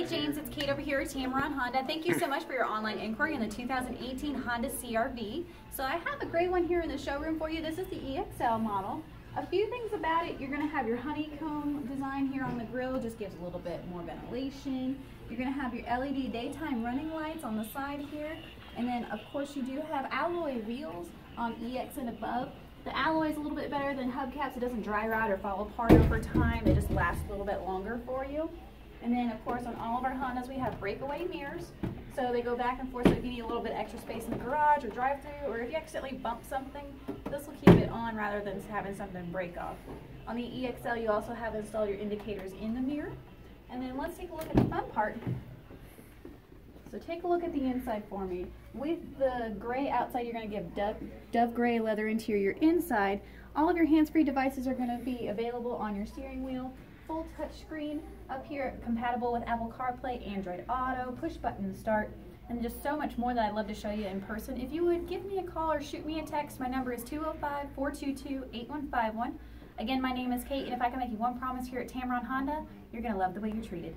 Hey James, it's Kate over here at Tameron Honda. Thank you so much for your online inquiry on the 2018 Honda CRV. So I have a gray one here in the showroom for you. This is the EXL model. A few things about it, you're going to have your honeycomb design here on the grille, just gives a little bit more ventilation. You're going to have your LED daytime running lights on the side here. And then of course you do have alloy wheels on EX and above. The alloy is a little bit better than hubcaps. It doesn't dry rot or fall apart over time. It just lasts a little bit longer for you. And then of course on all of our Hondas we have breakaway mirrors. So they go back and forth so if you need a little bit extra space in the garage or drive through or if you accidentally bump something, this will keep it on rather than having something break off. On the EXL you also have installed your indicators in the mirror. And then let's take a look at the fun part. So take a look at the inside for me. With the gray outside, you're going to give dove, dove gray leather interior inside. All of your hands-free devices are going to be available on your steering wheel full touchscreen up here, compatible with Apple CarPlay, Android Auto, push button start, and just so much more that I'd love to show you in person. If you would give me a call or shoot me a text, my number is 205-422-8151. Again, my name is Kate, and if I can make you one promise here at Tameron Honda, you're going to love the way you're treated.